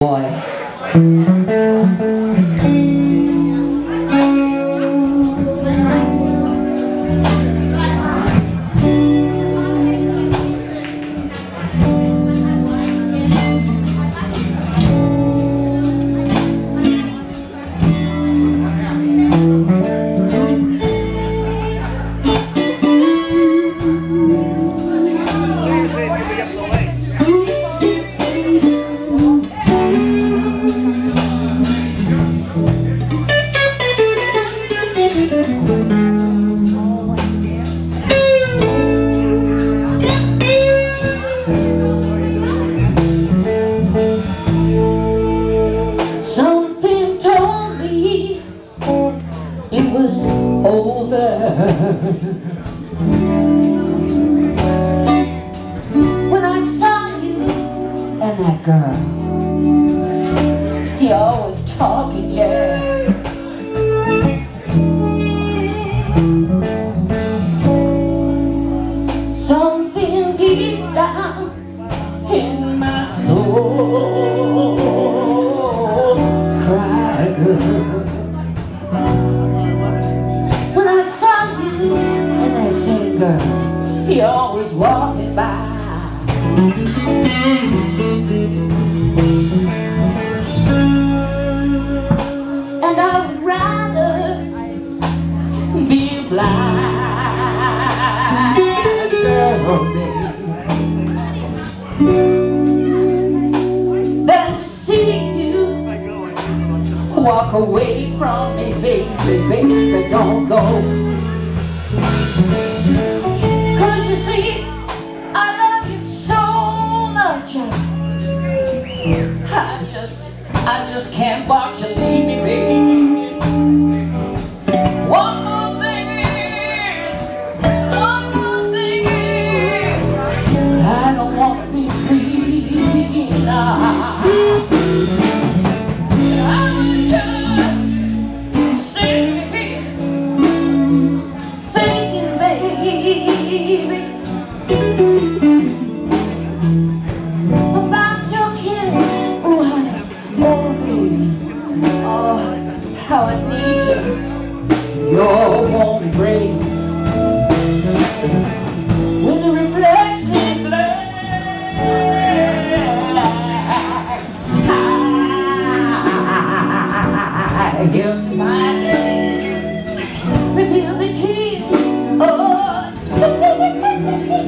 boy. It was over. When I saw you and that girl He always talking, yeah deep down in my soul cry When I saw you and that same girl He always walking by. And I would rather be blind. Girl, walk away from me, baby, baby, don't go. Cause you see, I love you so much. I just, I just can't watch you leave me, baby. About your kiss, oh honey, oh how I need you. Your warm embrace. When the reflection flares high my lips, reveal the tears. Oh.